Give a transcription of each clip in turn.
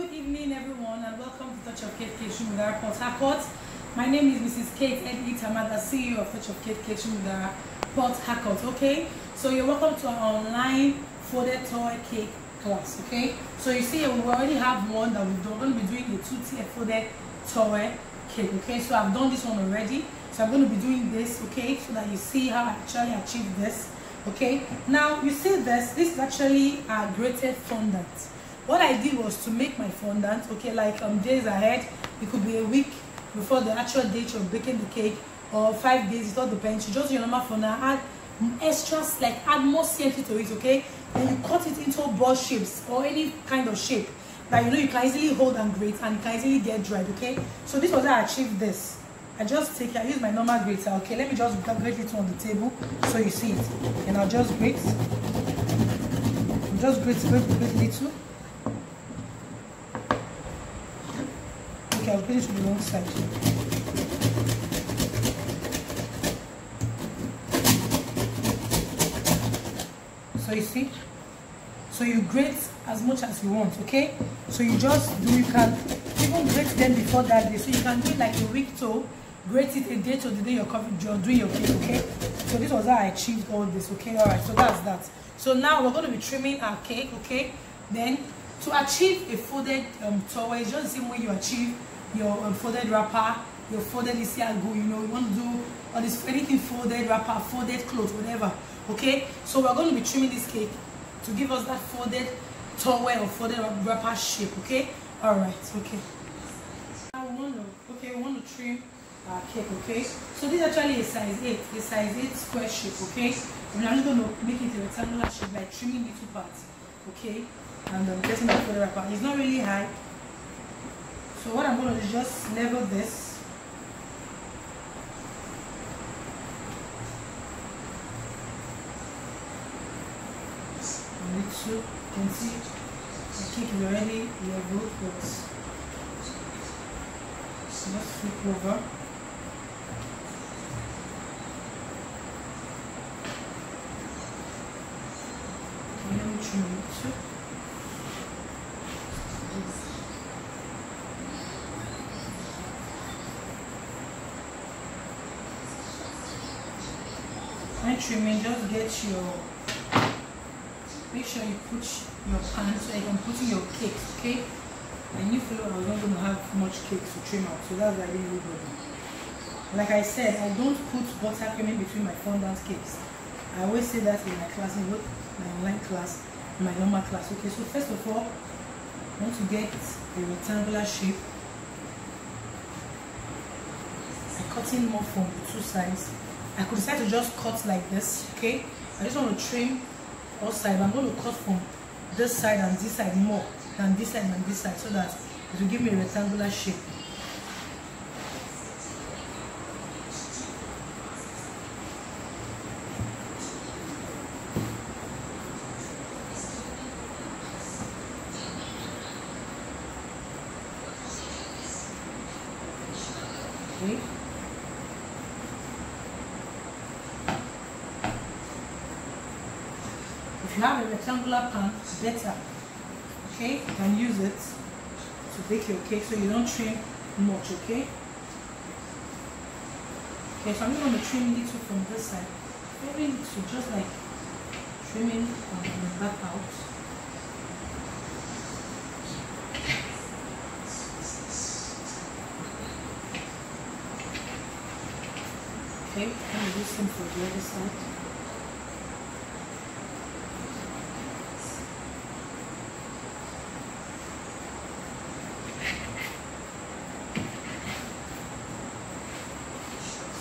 Good evening, everyone, and welcome to Touch of Kate Kitchen with our Port Harcourt. My name is Mrs. Kate Edley Tamada, CEO of Touch of Kate Kitchen with our Port Harcourt. Okay, so you're welcome to our online folded toy cake class. Okay, so you see, we already have one that. We're going to be doing a two-tier folded toy cake. Okay, so I've done this one already. So I'm going to be doing this. Okay, so that you see how I actually achieved this. Okay, now you see this. This is actually a grated fondant what i did was to make my fondant okay like um days ahead. It could be a week before the actual date of baking the cake or five days it all depends you just your normal fondant add extras like add more CMC to it okay? Then you cut it into ball shapes or any kind of shape that you know you can easily hold and grate and you can easily get dried okay? So this was how i achieved this. I just take i use my normal grater okay? Let me just grate it on the table so you see it. And i'll just grate. Just grate grate grate little i'll side so you see? So you grate as much as you want okay? So you just do you can even grate them before that day. So you can do it like a week to grate it a day to the day you're you're doing your cake okay? So this was how i achieved all this okay? All right so that's that. So now we're going to be trimming our cake okay? Then to achieve a folded um tower it's just the same way you achieve your um, folded wrapper your folded isiagu you know you want to do all this anything folded wrapper folded clothes whatever okay? So we're going to be trimming this cake to give us that folded towel or folded wrapper shape okay? All right okay. Now we want to okay we want to trim our cake okay? So this is actually a size 8 a size 8 square shape okay? And i'm just going to make it a rectangular shape by trimming the two parts okay? And i'm getting the folded wrapper. It's not really high so what i'm going to do is just level this. Little you can see the cake is already leveled but just flip over. Okay, let me trim it too when trimming just get your make sure you put your pan so you can put in your cakes okay? And you feel I was not going to have much cakes to trim out so that's why I didn't like I said I don't put buttercream in between my fondant cakes. I always say that in my class in my online class and my normal class okay? So first of all I want to get a rectangular shape. I'm cutting more from the two sides I could decide to just cut like this okay? I just want to trim all side i'm going to cut from this side and this side more than this side and this side so that it will give me a rectangular shape you have a rectangular pan better okay? You can use it to bake your cake so you don't trim much okay? Okay so i'm going to trim little from this side. Very little just like trimming um, the back out. Okay let me do some for the other side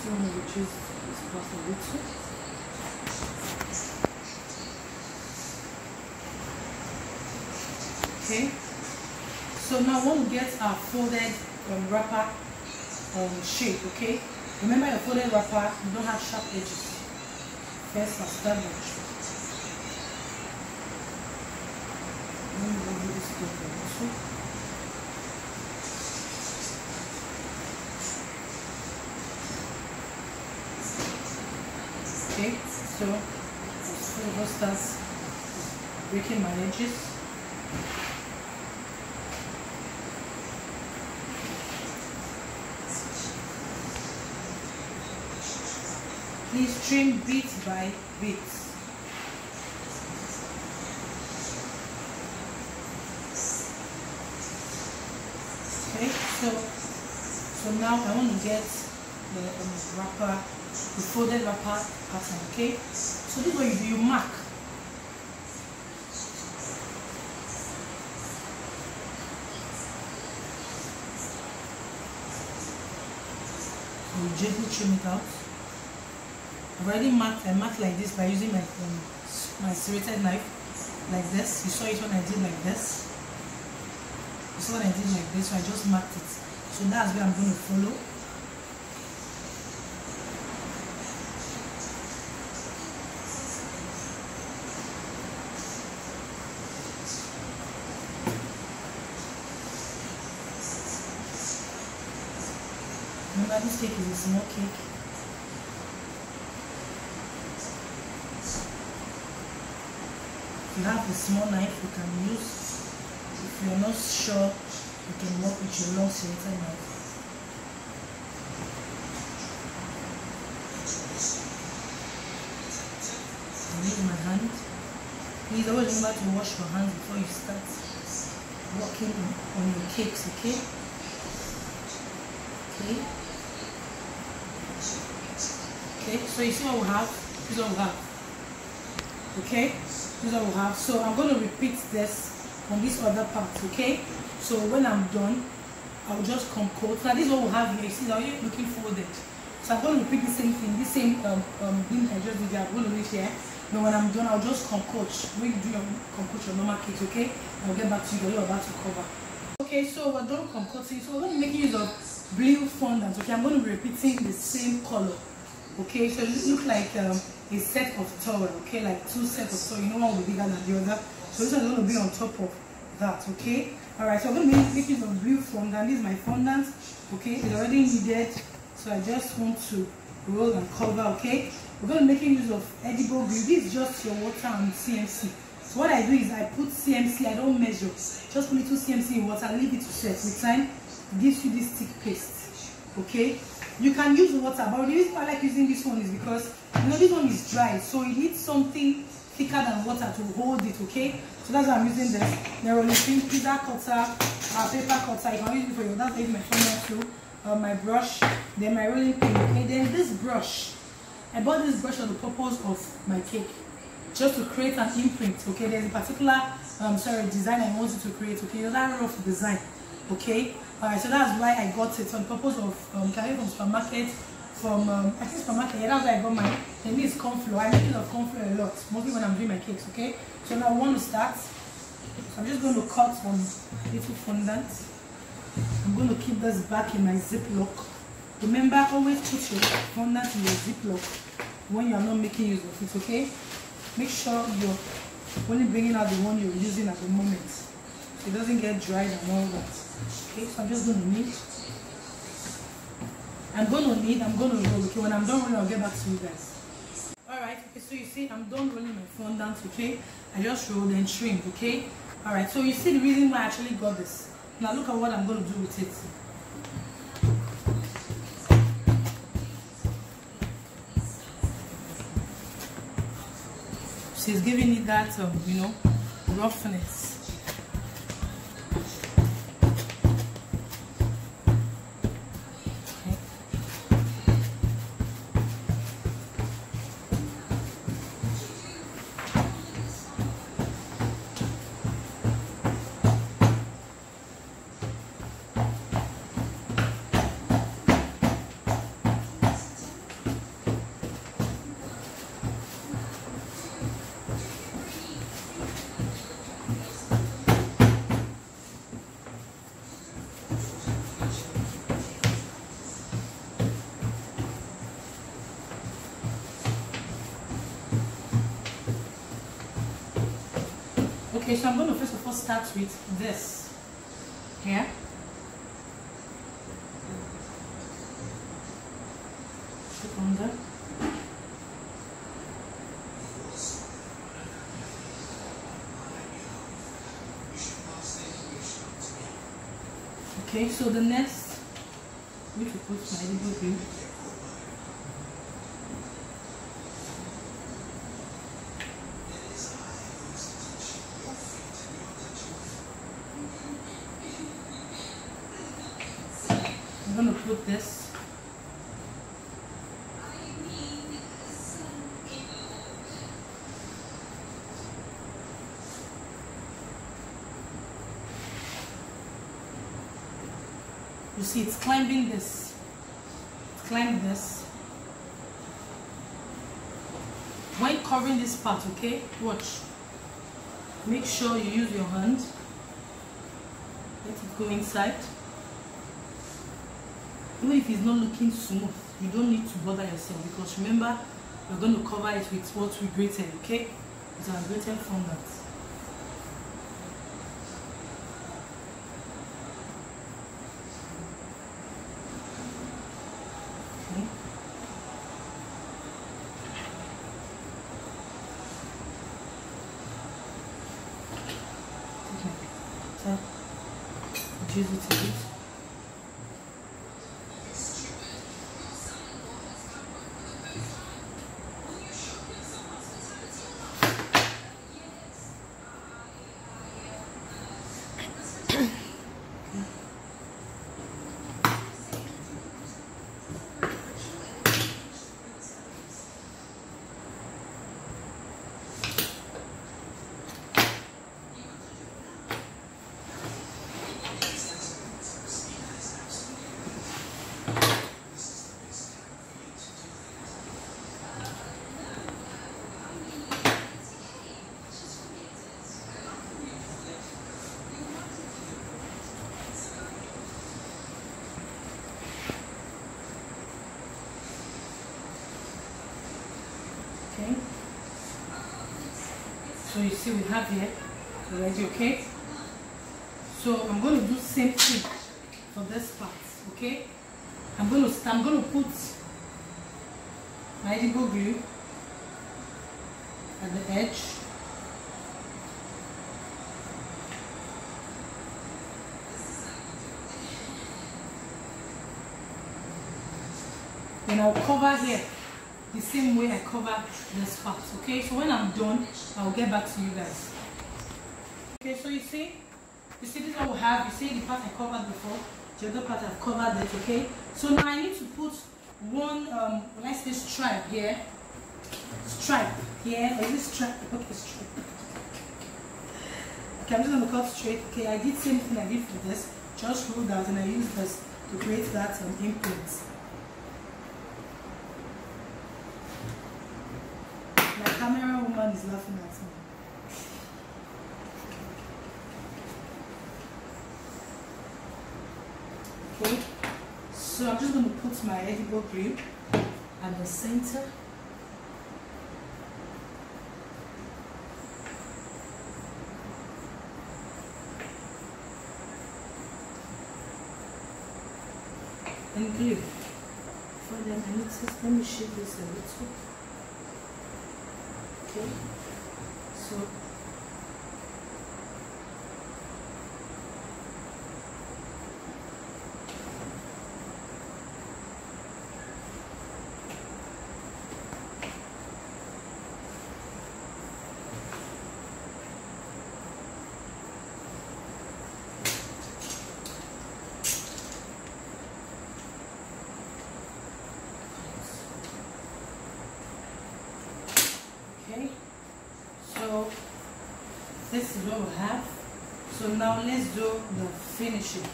so I'm going to choose this pasta little okay? So now when we get our folded um, wrapper um, shape okay? Remember your folded wrapper you don't have sharp edges. First okay so I'll start breaking my edges Please trim bit by bit. Okay, so so now I want to get the um, wrapper, the folded wrapper pattern. Okay, so this is. You mark you gently trim it out. I've already marked, I marked like this by using my um, my serrated knife, like this. You saw it when I did like this. You saw when I did like this, so I just marked it. So that's where I'm going to follow. Remember this cake is a small cake. You have a small knife, you can use. If you're not sure, you can work with your long serrated knife. I use my hand. Please always remember to wash your hands before you start working on your cakes, okay? Okay. Okay, so you see what we have? This is what we have. Okay, this is what we have. So I'm going to repeat this on this other part, okay? So when I'm done, I'll just come coat. Now this is what we have here. You see, now you're looking forwarded. So I'm going to repeat the same thing, this same um, um, thing I just did. I'm going to do it here. But when I'm done, I'll just concoct. When you do your concoct your normal cakes, okay? I'll get back to you. You're about to cover. Okay, so we're done concocting. So we're going to making use of blue fondant. Okay, I'm going to be repeating the same color. Okay, so it looks like um, a set of towel. Okay, like two sets of towel. You know one will be bigger than the other. So this one's going to be on top of that. Okay. All right. So I'm going to be making of blue fondant. This is my fondant. Okay, it's already needed. So I just want to roll and cover. Okay. We're going to making use of edible glue. This is just your water and CMC. So what I do is I put CMC. I don't measure. Just put little CMC in water. Leave it to set. With time, gives you this thick paste. Okay you can use water but the reason why i like using this one is because you know this one is dry so it needs something thicker than water to hold it okay? So that's why i'm using this pin pizza cutter uh, paper cutter. You can use it for your that's why my phone too uh, my brush then my rolling pin okay? Then this brush i bought this brush for the purpose of my cake just to create an imprint okay? There's a particular um sorry design i wanted to create okay? That rough design okay? All right so that's why i got it on purpose of um carrying from supermarket from um i think supermarket yeah that's why i got mine and this is corn flour. I make use of corn flour a lot mostly when i'm doing my cakes okay? So now i want to start. So i'm just going to cut some little fondant. I'm going to keep this back in my ziploc. Remember always put your fondant in your ziploc when you are not making use of it okay? Make sure you're only bringing out the one you're using at the moment. It doesn't get dried and all that okay? So i'm just going to knead i'm going to knead i'm going to roll okay? When i'm done rolling i'll get back to you guys. All right okay so you see i'm done rolling my phone fondant okay? I just rolled and trimmed okay? All right so you see the reason why i actually got this. Now look at what i'm going to do with it. She's giving it that um, you know roughness Okay, so I'm going to first of all start with this here. Put under. Okay, so the next, which will put my little glue. going to put this you see it's climbing this. It's climbing this. When covering this part okay watch. Make sure you use your hand. Let it go inside. Even if it's not looking smooth you don't need to bother yourself because remember you're going to cover it with what we grated okay? With our grated fondant okay so use it a bit okay so you see we have here already okay? So i'm going to do same thing for this part okay? I'm going to i'm going to put my edible glue at the edge. Then i'll cover here the same way I cover this part. Okay, so when I'm done, I'll get back to you guys. Okay, so you see, you see this one we have. You see the part I covered before. The other part I've covered it. Okay, so now I need to put one. Um, let's say stripe here. Stripe here. Or is this stripe? Okay, stripe. Okay, I'm just gonna cut straight. Okay, I did same thing I did for this. Just rolled out and I used this to create that um, imprint. My camera woman is laughing at me. Okay, so I'm just going to put my edible glue at the center. And glue. For then I need to let me shape this a little. Okay, so okay, so we have. So now let's do the finishing,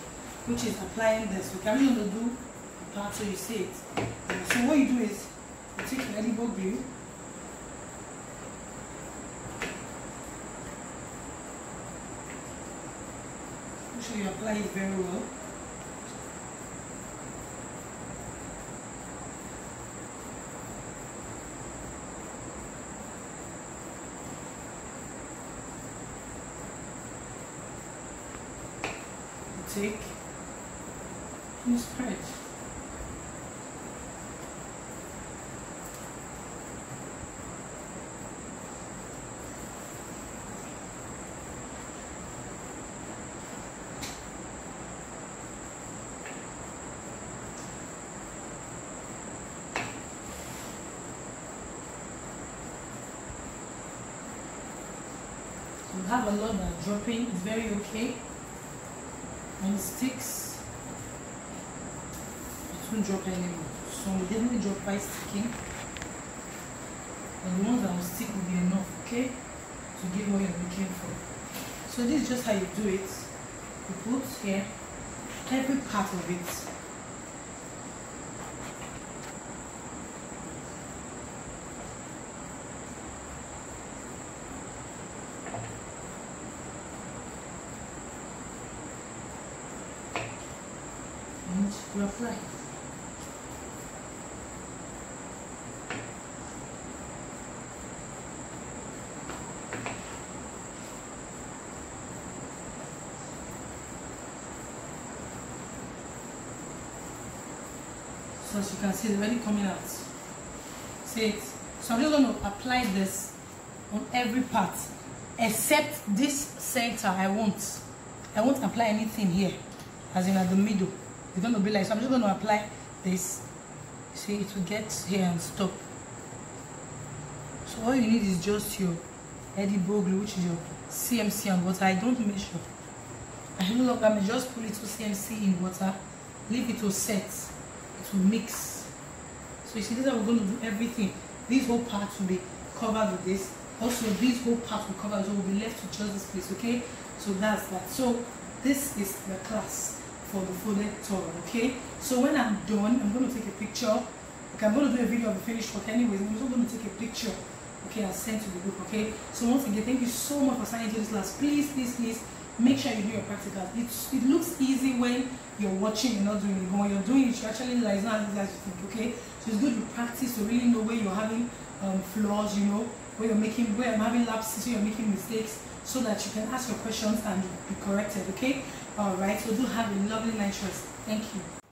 which is applying this. Can only do the part so you see it. So what you do is you take your edible glue Make sure you apply it very well. You take and you spread. You have a lot that are dropping, it's very okay. And it sticks. won't drop anymore. Some will definitely drop by sticking. And the ones that will stick will be enough, okay? To give what you're looking for. So this is just how you do it. You put here every part of it. So as you can see, it's already coming out. See it? So I'm just going to apply this on every part except this center I won't. I won't apply anything here as in at the middle. It's going to be like, so I'm just going to apply this. See, it will get here and stop. So all you need is just your edible glue, which is your CMC and water. I don't measure. I no longer measure, just put little CMC in water, leave it to set it will mix. So you see, this we're going to do everything. This whole part will be covered with this. Also, this whole part will cover, so we'll be left to just this place, okay? So that's that. So this is the class for the folded okay? So when I'm done, I'm going to take a picture. Okay, I'm going to do a video of the finished work anyways. I'm also going to take a picture, okay, I'll send to the group, okay? So once again, thank you so much for signing to this class. Please, please, please, make sure you do your practicals. It's, it looks easy when you're watching, you're not doing it, but when you're doing it, you actually realize not as easy as you think, okay? So it's good to practice to really know where you're having um, flaws, you know, where you're making, where I'm having lapses, where you're making mistakes, so that you can ask your questions and be corrected, okay? All right, so do have a lovely night rest. Thank you.